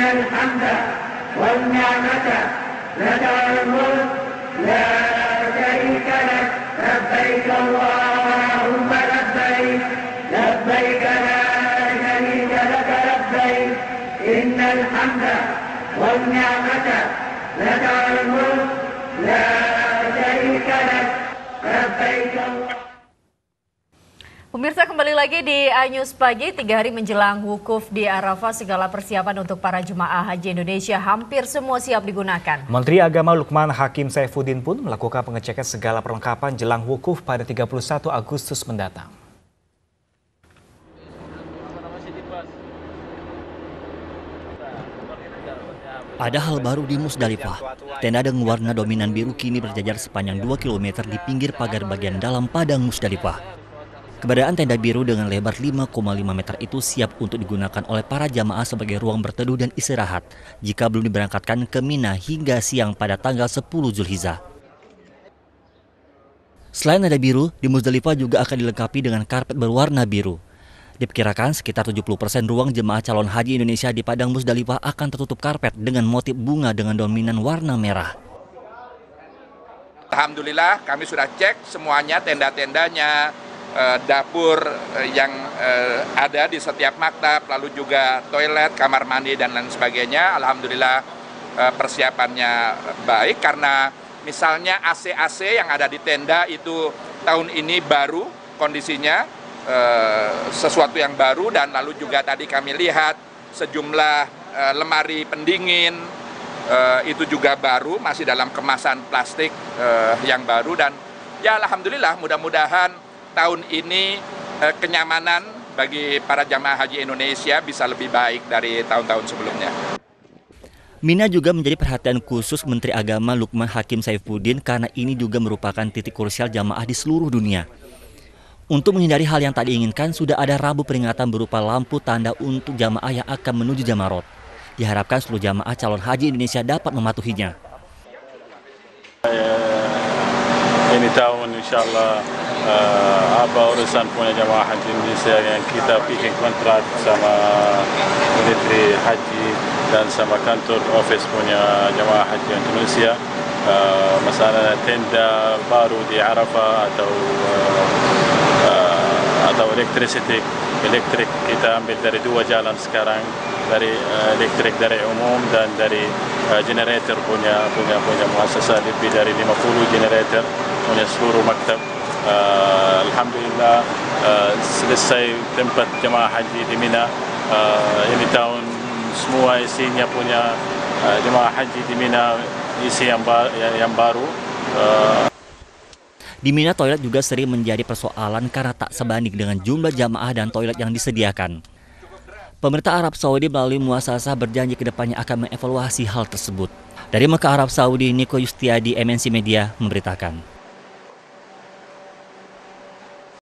الحمد والنعمة لك الملك لا شريك لك. لبيك اللهم لبيك. لبيك لا شريك لك. لبيك. إن الحمد والنعمة لك الملك لا شريك لك. Pemirsa kembali lagi di News Pagi, tiga hari menjelang wukuf di Arafah, segala persiapan untuk para jemaah haji Indonesia hampir semua siap digunakan. Menteri Agama Lukman Hakim Saifuddin pun melakukan pengecekan segala perlengkapan jelang wukuf pada 31 Agustus mendatang. Ada hal baru di Musdalifah. Tenda dengan warna dominan biru kini berjajar sepanjang 2 km di pinggir pagar bagian dalam padang Musdalifah. Keberadaan tenda biru dengan lebar 5,5 meter itu siap untuk digunakan oleh para jamaah sebagai ruang berteduh dan istirahat jika belum diberangkatkan ke Mina hingga siang pada tanggal 10 Zulhijjah. Selain tenda biru, di Musdalifah juga akan dilengkapi dengan karpet berwarna biru. Diperkirakan sekitar 70% ruang jemaah calon haji Indonesia di Padang Musdalifah akan tertutup karpet dengan motif bunga dengan dominan warna merah. Alhamdulillah kami sudah cek semuanya tenda-tendanya, dapur eh, yang eh, ada di setiap maktab, lalu juga toilet, kamar mandi dan lain sebagainya. Alhamdulillah persiapannya baik karena misalnya AC-AC yang ada di tenda itu tahun ini baru kondisinya sesuatu yang baru dan lalu juga tadi kami lihat sejumlah lemari pendingin itu juga baru masih dalam kemasan plastik yang baru dan ya alhamdulillah mudah-mudahan tahun ini kenyamanan bagi para jamaah haji Indonesia bisa lebih baik dari tahun-tahun sebelumnya. Mina juga menjadi perhatian khusus Menteri Agama Lukman Hakim Saifuddin karena ini juga merupakan titik krusial jamaah di seluruh dunia. Untuk menghindari hal yang tak diinginkan, sudah ada rabu peringatan berupa lampu tanda untuk jamaah yang akan menuju Jamarot. Diharapkan seluruh jamaah calon haji Indonesia dapat mematuhinya. Ini tahun insya Allah uh, apa urusan punya jamaah haji Indonesia yang kita bikin kontrak sama Menteri Haji dan sama kantor office punya jamaah haji Indonesia. Uh, masalah tenda baru di Arafah atau uh, atau electricity elektrik kita ambil dari dua jalan sekarang dari uh, elektrik dari umum dan dari generator punya punya punya muasasa lebih dari 50 generator punya seluruh maktab Alhamdulillah uh, selesai tempat jemaah haji di Mina uh, ini tahun semua isinya punya jemaah haji di Mina isi yang, ba yang baru Di Mina toilet juga sering menjadi persoalan karena tak sebanding dengan jumlah jamaah dan toilet yang disediakan. Pemerintah Arab Saudi melalui muasasah berjanji ke depannya akan mengevaluasi hal tersebut. Dari Mekah Arab Saudi, Niko Yustiadi, MNC Media, memberitakan.